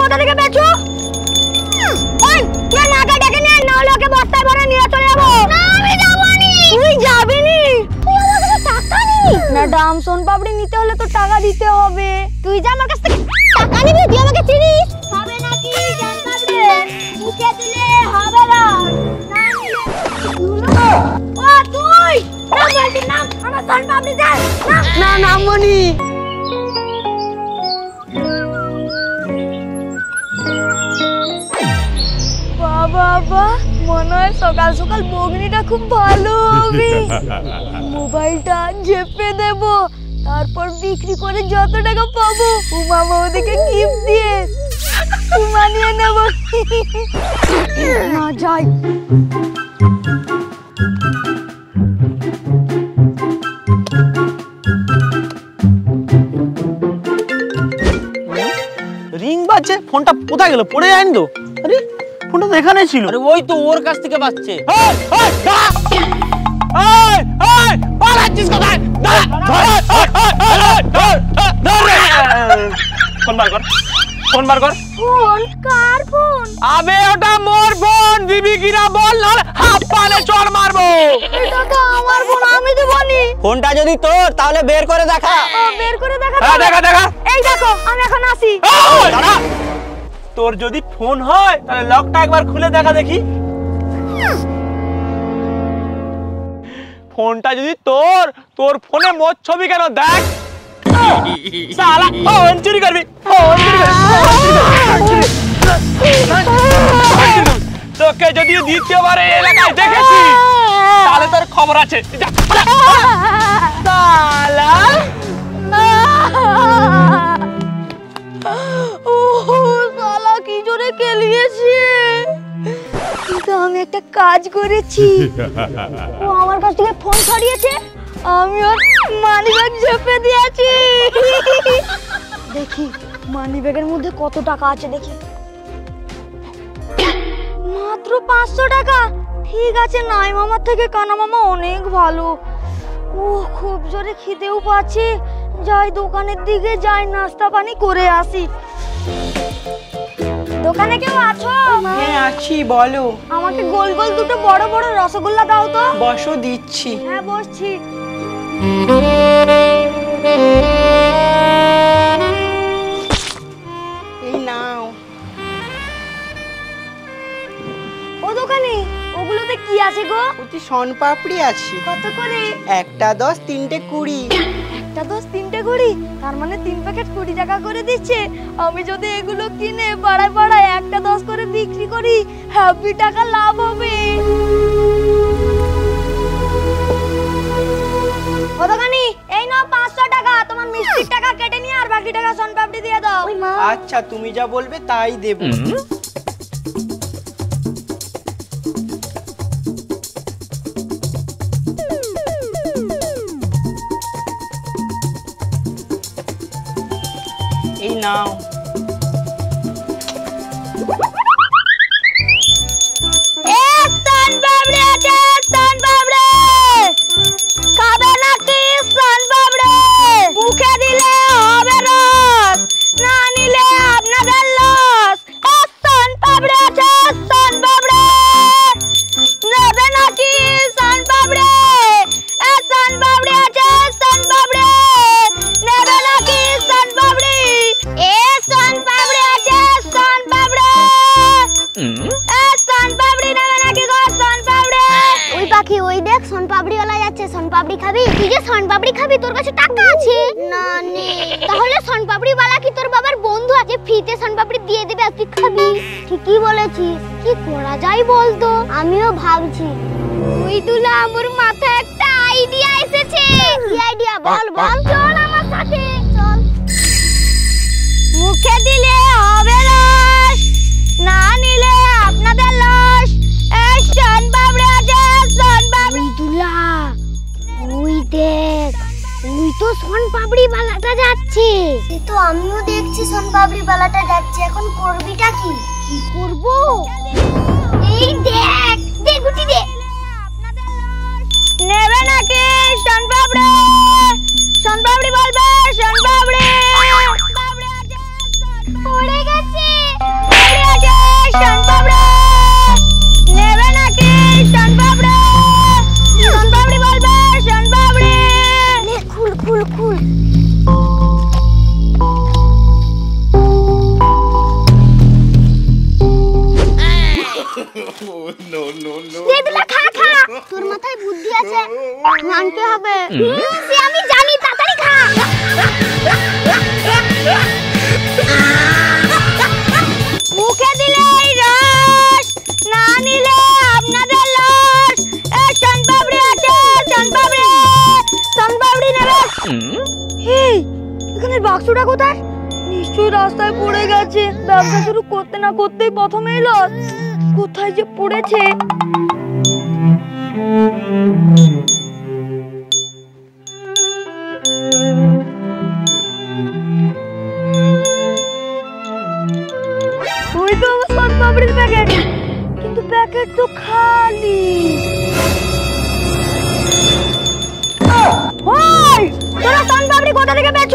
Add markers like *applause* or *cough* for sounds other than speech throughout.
কোথা থেকে পেয়েছ? ওই তুই মাকে ডেকে নিয়ে না হলে ওকে বস্তায় ভরে নিয়ে চলে যাব। না আমি যাব নি তুই যাবি নি টাকা নিবি? ম্যাডাম সোন পাপড়ি নিতে হলে তো টাকা দিতে হবে। তুই যা আমার কাছ থেকে টাকা নিবি তুই আমাকে চিনিস? হবে নাকি? জান পাপড়ি মুখে দিলে হবে না। না ও তুই! না বলছি না আমার সোন পাপড়ি দে না না মনি বাবা, মনে হয় সকাল সকাল বগনিটা খুব ভালো হবে। মোবাইলটা জেপে দেব, তারপর বিক্রি করে যত টাকা পাবো, উমা বৌদিকে গিফট দিয়ে উমা নিয়ে নেব। না যাই। রিং বাজছে, ফোনটা কোথায় গেল? পড়ে যায়নি তো? ফোনটা তো এখানে ছিল। আরে ওই তো ওর কাছ থেকে! ফোন বার কর ফোন বার কর। ফোন? কার ফোন? আবে ওটা মোর ফোন দিবি কিনা বল নাহলে হাত পালে চড় মারবো। এটা তো আমার ফোন আমি দেবনি ফোনটা যদি তোর তাহলে বের করে দেখা। বের করে দেখা হ্যাঁ দেখা দেখা। এই দেখো আমি এখন আসি। দাঁড়া! তোর যদি ফোন হয়, তাহলে লকটা একবার খুলে দেখা দেখি। ফোনটা যদি তোর তোর ফোনে মোর ছবি কেন দেখ? সালা ফোন চুরি করবি। ফোন। তোকে যদি দ্বিতীয়বার এলাকায় দেখেছি, তাহলে তোর খবর আছে। সালা জোরে কেলিয়েছে। কিন্তু আমি একটা কাজ করেছি। ও আমার কাছ থেকে ফোন ছাড়িয়েছে। আমি ওর মানি ব্যাগ চেপে দিয়েছি। দেখি মানি ব্যাগের মধ্যে কত টাকা আছে দেখি। মাত্র পাঁচশো টাকা। ঠিক আছে নাই মামার থেকে কানা মামা অনেক ভালো। ও খুব জোরে খিদেও পাচ্ছে। যাই দোকানের দিকে যাই নাস্তা পানি করে আসি। দোকানে কেউ আছো? হ্যাঁ আছি বলো। আমাকে গোল গোল দুটো বড় বড় রসগোল্লা দাও তো। বসো দিচ্ছি। হ্যাঁ বসছি। এই নাও। ও দোকানে ওগুলোতে কি আছে গো? ওতে পাপড়ি আছে। কত করে? একটা দশ তিনটে কুড়ি। একটা দশ তিনটে কুড়ি তার মানে তিন প্যাকেট কুড়ি টাকা করে দিচ্ছে। আমি যদি এগুলো কিনে পাড়ায় পাড়ায় একটা দশ করে বিক্রি করি হ্যাপি টাকা লাভ হবে। দোকানি এই নাও পাঁচশো টাকা তোমার মিষ্টির টাকা কেটে নিয়ে আর বাকি টাকা সোন পাপড়ি দিয়ে দাও। আচ্ছা তুমি যা বলবে তাই দেবো। এই তুই যে সোন পাপড়ি খাবি তোর কাছে টাকা আছে? না নে। তাহলে সোন পাপড়ি वाला কি তোর বাবার বন্ধু আছে? ফ্রিতে সোন পাপড়ি দিয়ে দেবে আর তুই খাবি। ঠিকই বলেছিস। কি করা যায় বলতো? আমিও ভাবছি। ওই দুলা আমার মাথায় একটা আইডিয়া এসেছে। কি আইডিয়া বল বল। চল আমার সাথে চল। মুখে দিলে হবে রস। না তো সোন পাপড়ি বালাটা যাচ্ছে। সে তো আমিও দেখছি সোন পাপড়ি বালাটা যাচ্ছে। এখন করবিটা কি? কি করব? এই দেখ দে গুটি দে। নেবে নাকি সোন পাপড়ি সোন পাপড়ি বলবে সোন পাপড়ি পড়ে গেছে মুখে বাক্সটা কোথায়? রাস্তায় পড়ে গেছে। ব্যবসা শুরু করতে না করতেই প্রথমেই লস কোথায় যে পড়েছে? আমার প্যাকেট। কিন্তু প্যাকেট তো খালি। তোরা শনপাপড়ি কোথা থেকে পেয়েছ?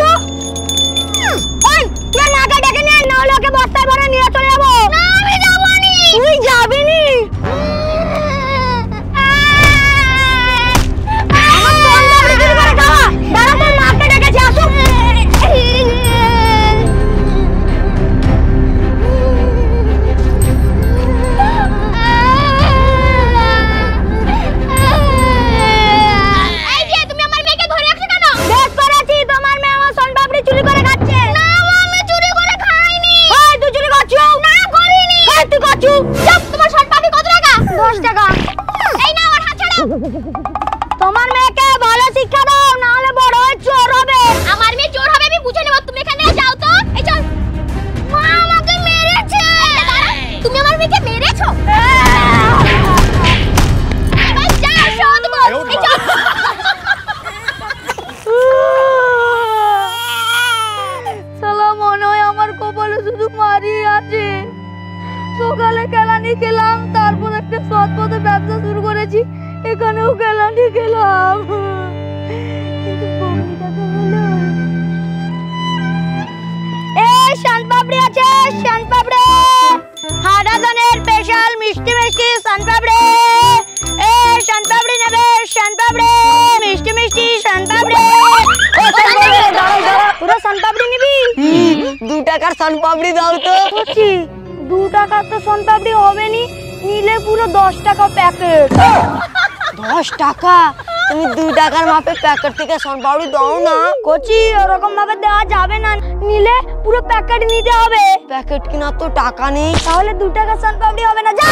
নাহলে ওকে বস্তায় ভরে নিয়ে চলে হাদাদনের স্পেশাল মিষ্টি মিষ্টি শানপাপড়ি এ শানপাপড়ি নেবে শানপাপড়ি মিষ্টি মিষ্টি দাঁড়াও তোরা শানপাপড়ি নিবি? দু টাকার সনপাপড়ি দাও তো। বলছি দু টাকার তো শানপাপড়ি হবে নি নিলে পুরো দশ টাকা প্যাকেট। দশ টাকা? তুমি দু টাকার মাপে প্যাকেট থেকে সনপাপড়ি দাও না। কচি ওরকম ভাবে দেওয়া যাবে না। নিলে পুরো প্যাকেট নিতে হবে। প্যাকেট কিনা তো টাকা নেই। তাহলে দু টাকা শানপাপড়ি হবে না যা।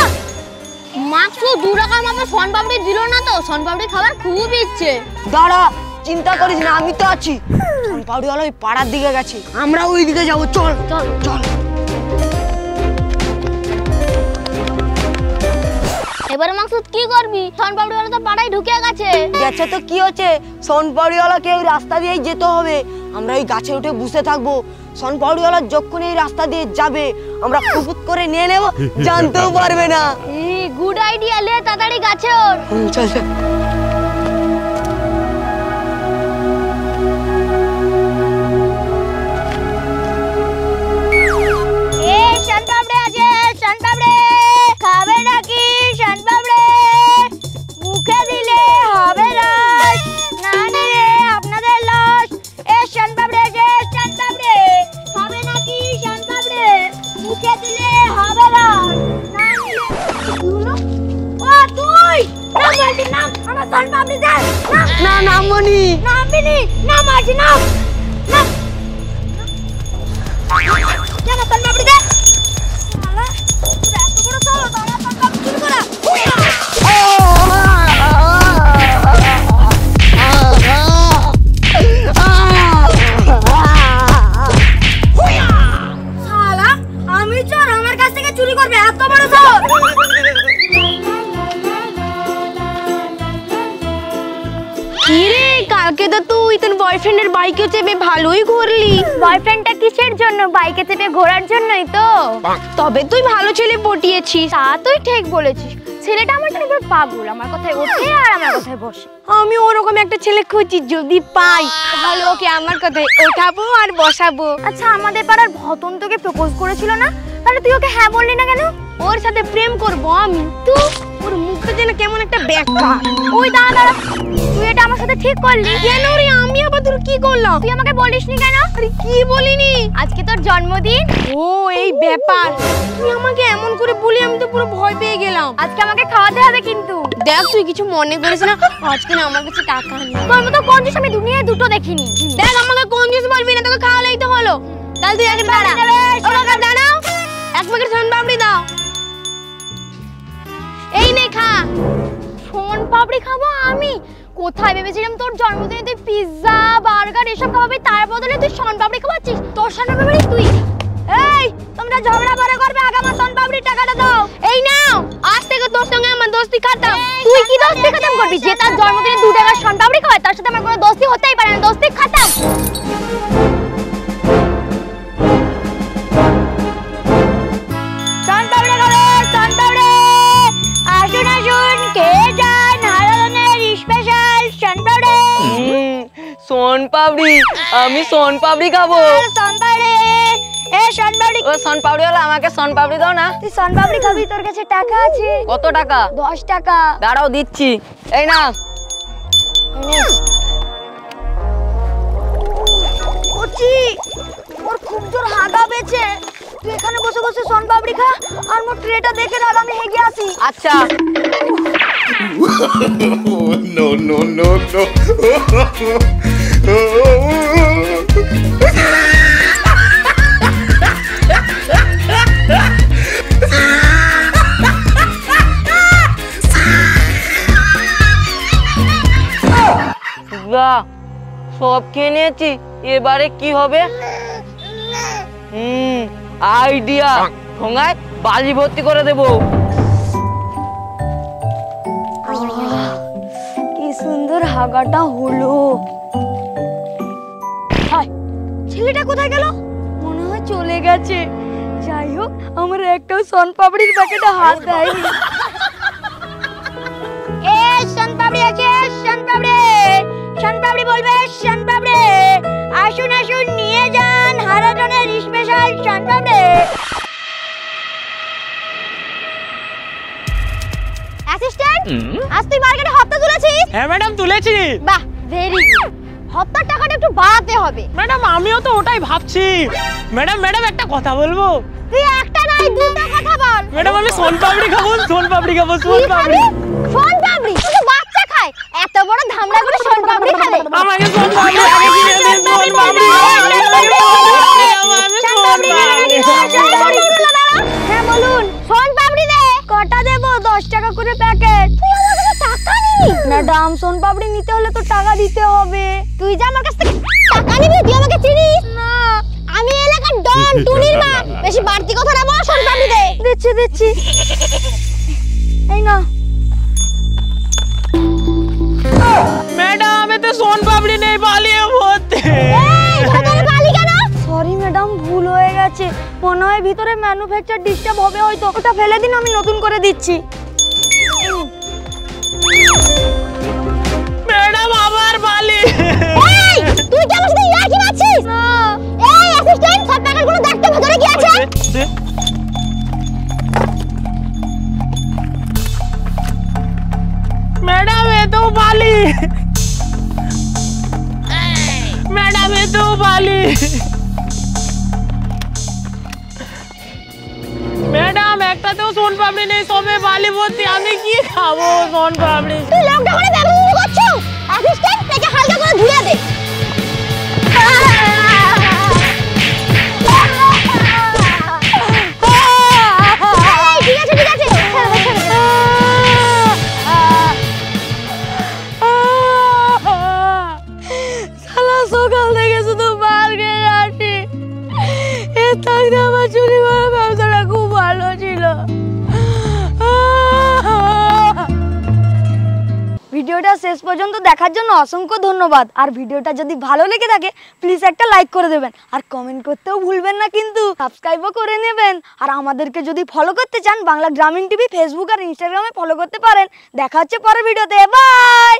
মাত্র দু টাকার মামা সনপাপড়ি দিল না তো? সনপাপড়ি খাবার খুব ইচ্ছে। দাঁড়া চিন্তা করিস না আমি তো আছি। সনপাপড়িওয়ালা ওই পাড়ার দিকে গেছে। আমরা ওই দিকে যাব চল। চল। চল। এবারে মাকসুদ কি করবি? সনপাপড়ি ওরা তো পাড়ায় ঢুকে গেছে। গেছে তো কি হচ্ছে? সনপাউড়িওয়ালাকে ওই রাস্তা দিয়েই যেতে হবে। আমরা ওই গাছে উঠে বসে থাকব। সনপাউড়িওয়ালা যখন এই রাস্তা দিয়ে যাবে। আমরা কুপুত করে নিয়ে নেব জানতেও পারবে না। গুড আইডিয়া লে তাড়াতাড়ি গাছে ওর চল চল। খাবে নাকি? বয়ফ্রেন্ডটা কিসের জন্য? বাইকে চেপে ঘোরার জন্যই তো। তবে তুই ভালো ছেলে পটিয়েছিস। তা তুই ঠিক বলেছিস। ছেলেটা আমার উপর পুরো পাগল। আমার কথায় ওঠে আর আমার কথায় বসে। আমি ওরকম একটা ছেলে খুঁজি যদি পাই। তাহলে ওকে আমার কথায় ওঠাবো আর বসাবো। আচ্ছা আমাদের পাড়ার ভতন তোকে প্রপোজ করেছিল না? তাহলে তুই ওকে হ্যাঁ বললি না কেন? ওর সাথে প্রেম করব আমি। তো ওর মুখটা যেন কেমন একটা ব্যাখ্যা ওই দাঁড়া দাঁড়া। তুই এটা আমার সাথে ঠিক করলি? কেন রে? আমি আবার তোর কি করলাম? তুই আমাকে বলিসনি কেন? আরে কি বলিনি? আজকে তোর জন্মদিন। ও এই ব্যাপার। তুই আমাকে এমন করে বলি আমি তো পুরো ভয় পেয়ে গেলাম। আজকে আমাকে খাওয়াতে হবে কিন্তু। দেখ তুই কিছু মনে করিস না। আজকে না আমার কাছে টাকা নেই। তোর মতো কঞ্জুস আমি দুনিয়ায় দুটো দেখিনি। দেখ আমাকে কঞ্জুস বলবি না তোকে খাওয়ালেই তো হলো। তাহলে তুই আগে দাঁড়া। দাঁড়াও এক প্যাকেট সোন পাপড়ি দাও। এই নে খা। সোন পাপড়ি খাব আমি। কোথায় ভেবেছিলাম তোর জন্মদিনে তুই পিৎজা বার্গার এসব খাওয়াবি? তার বদলে তুই সোন পাপড়ি খাওয়াচ্ছিস। তোর সোন পাপড়ি তুই। এই তোমরা ঝগড়া পরে করবে আগে আমার সোন পাপড়ির টাকাটা দাও। এই নাও আজ থেকে তোর সঙ্গে আমার দোস্তি খাতাম। তুই কি দোস্তি খাতাম করবি? যে তার জন্মদিনে দু টাকার সোন পাপড়ি খাওয়ায় তার সাথে আমার কোনো দোস্তি হতেই পারে না। দোস্তি খাতাম। সোন পাপড়ি আমি সোন পাপড়ি খাব। সনপাপড়ি এ ও সোন পাপড়ি হলো আমাকে সোন দাও না। তুই খাবি তোর কাছে টাকা আছে। কত টাকা? দশ টাকা। দাঁড়াও দিচ্ছি। এই না। কচি ওর খুব জোর হাগা পেয়েছে তুই এখানে বসে বসে সনপাপড়ি খা আর মোর ট্রেটা দেখে রাখ আমি হেগে আসি আচ্ছা। *laughs* No, no, no, no. *laughs* সব খেয়ে নিয়েছি, এবারে কি হবে? হুম আইডিয়া ঠোঙায় বাজি ভর্তি করে দেবো। কি সুন্দর হাগাটা হলো। ছেলেটা কোথায় গেল? মনে হয় চলে গেছে। যাই হোক আমার একটাও সন পাপড়ির প্যাকেটে হাত দেয়নি। এ সন পাপড়ি আছে সন পাপড়ি সন পাপড়ি বলবে সন পাপড়ি আসুন আসুন নিয়ে যান হারাটনের স্পেশাল সন পাপড়ি অ্যাসিস্ট্যান্ট আজ তুই মার্কেটে হপ্তা তুলেছিস? হ্যাঁ ম্যাডাম তুলেছি। বাহ ভেরি গুড হপ্তার টাকাটা একটু বাড়াতে হবে। ম্যাডাম আমিও তো ওটাই ভাবছি। ম্যাডাম ম্যাডাম একটা কথা বলব? তুই একটা নয় দুটো কথা বল। ম্যাডাম আমি সোন পাপড়ি খাব সোন পাপড়ি খাব সোন পাপড়ি। সোন পাপড়ি? শুধু বাচ্চা খায়। এত বড় ধামড়া করে সোন পাপড়ি খাবে। আমাকে সোন পাপড়ি আগে কিনে দিন সোন পাপড়ি আমাকে সোন পাপড়ি হ্যাঁ বলুন সোন পাপড়ি দে। কটা দেবো? দশ টাকা করে প্যাকেট ম্যাডাম সোন পাপড়ি নিতে হলে তো টাকা দিতে হবে। তুই যে আমার কাছ থেকে টাকা নিবি তুই আমাকে চিনিস? না। আমি এলাকার ডন টুনির মা। বেশি বাড়তি কথা না বল সোন পাপড়ি দে। দিচ্ছি দিচ্ছি। এই না। ম্যাডাম এতে সোন পাপড়ি নেই পালিয়ে ভর্তি। সরি ম্যাডাম ভুল হয়ে গেছে। মনে হয় ভিতরে ম্যানুফ্যাকচার ডিস্টার্ব হবে হয়তো। ওটা ফেলে দিন আমি নতুন করে দিচ্ছি। ম্যাডাম আবার পালি এই তুই কি আমার সাথে ইয়ার্কি মারছিস না এই অ্যাসিস্ট্যান্ট সব প্যাকেটগুলো দেখতে ভিতরে কি আছে? ম্যাডাম এ তো পালি ম্যাডাম এ তো পালি ম্যাডাম একটাতেও সোন পাপড়ি নেই সবে বালি ভর্তি আমি কি খাব সোন পাপড়ি তুই লকডাউনে ধুয়ে দে। সকাল থেকে শুধু মার খেয়ে ভিডিওটা শেষ পর্যন্ত দেখার জন্য অসংখ্য ধন্যবাদ। আর ভিডিওটা যদি ভালো লেগে থাকে প্লিজ একটা লাইক করে দেবেন। আর কমেন্ট করতেও ভুলবেন না কিন্তু। সাবস্ক্রাইবও করে নেবেন। আর আমাদেরকে যদি ফলো করতে চান, বাংলা গ্রামীণ টিভি ফেসবুক আর ইনস্টাগ্রামে ফলো করতে পারেন। দেখা হচ্ছে পরের ভিডিওতে। বাই